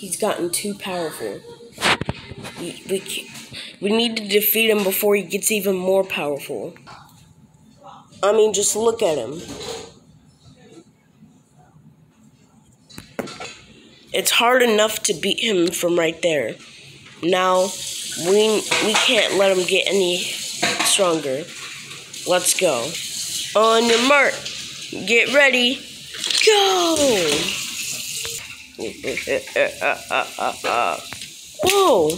He's gotten too powerful. We, we, we need to defeat him before he gets even more powerful. I mean, just look at him. It's hard enough to beat him from right there. Now, we, we can't let him get any stronger. Let's go. On your mark, get ready, go! Whoa!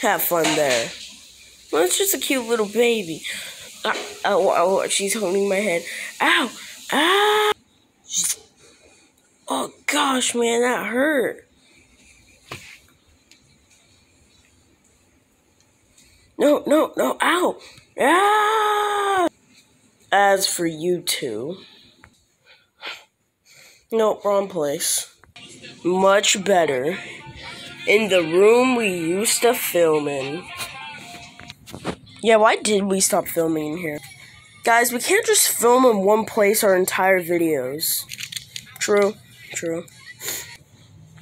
Have fun there. Well, it's just a cute little baby. Oh, oh, she's holding my head. Ow! Ow! Oh gosh, man, that hurt. No, no, no, ow! Ah! As for you two. Nope, wrong place. Much better. In the room we used to film in. Yeah, why did we stop filming in here? Guys, we can't just film in one place our entire videos. True, true.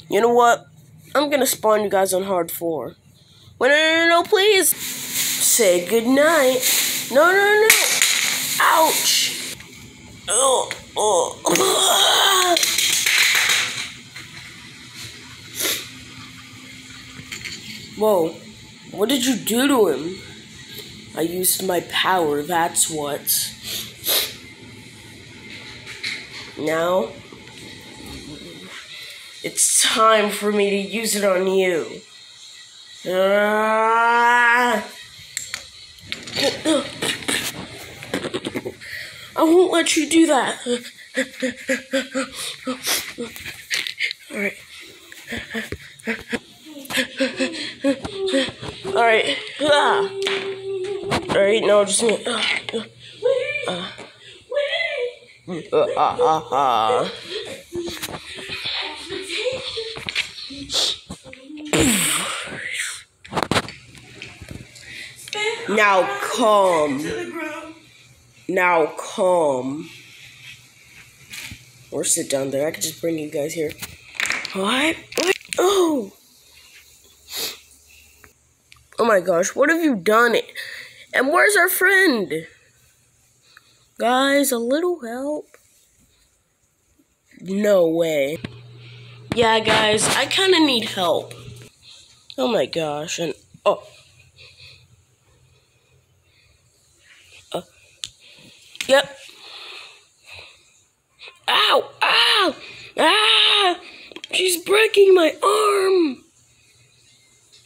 You know what? I'm gonna spawn you guys on hard four. Wait, no, no, no, no, please! Say goodnight. No, no, no! Ouch! Oh, oh. Whoa, what did you do to him? I used my power, that's what. Now, it's time for me to use it on you. Ah! I won't let you do that. Alright. Alright. Ah. Alright, no, just. Uh, uh, uh, uh, uh, uh. Now calm. Now calm. Or sit down there. I could just bring you guys here. What? What? Oh! Oh my gosh, what have you done? It And where's our friend? Guys, a little help? No way. Yeah, guys, I kind of need help. Oh my gosh, and oh. Yep. Ow! Ow! Ah! She's breaking my arm!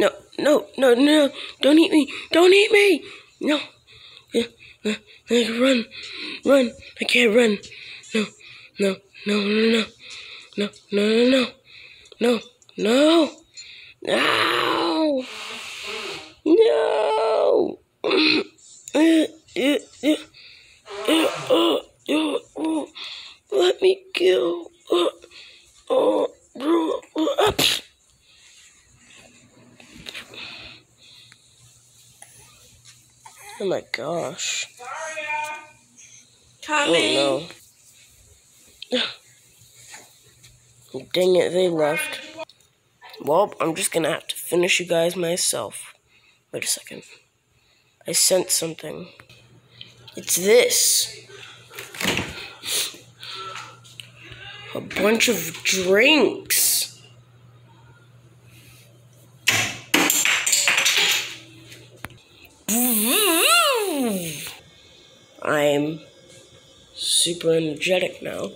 No, no, no, no. Don't eat me. Don't eat me. No. Yeah run. Run. I can't run. No, no, no, no, no. No, no, no, no. No. No. No. No. Let me go. Oh, bro. Oh my gosh. Coming. Oh no. Dang it, they left. Well, I'm just gonna have to finish you guys myself. Wait a second. I sent something. It's this. A bunch of drinks. Mm-hmm. I'm super energetic now.